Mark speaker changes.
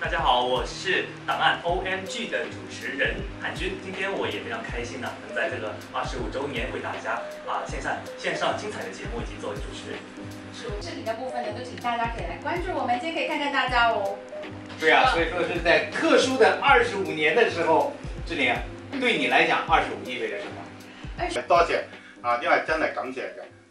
Speaker 1: 大家好，
Speaker 2: 我
Speaker 3: 是档案 O M G 的主持人韩军。今天我也非常开心呢，能在这个二十五周年为大家啊线上线上精彩的节目，以及作为主持人。
Speaker 4: 是，这里的部分呢，都请大家可以来关注我们，今天可以看看大家哦。
Speaker 5: 对啊，所以说是在特殊的二十五年的时候，志玲，对你来讲，二十五意味着什么？
Speaker 6: 哎，多谢啊，因为真的感谢嘅。